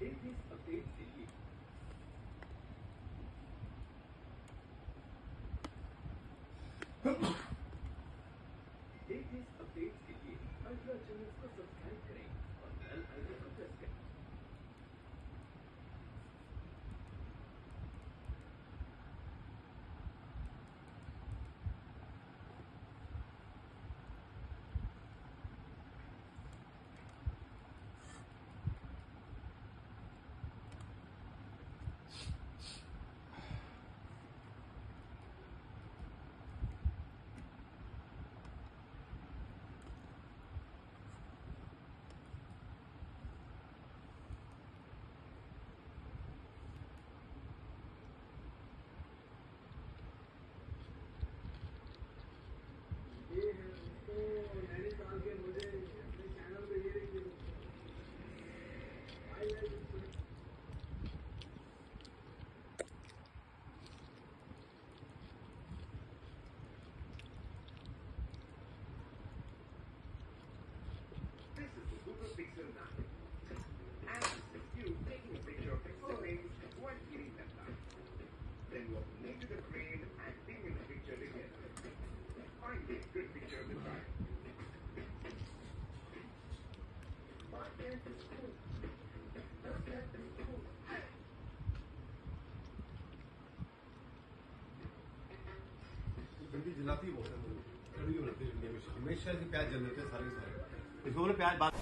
it is a है है हमेशा प्याज जल हैं सारे सारे इसमें प्याज बाद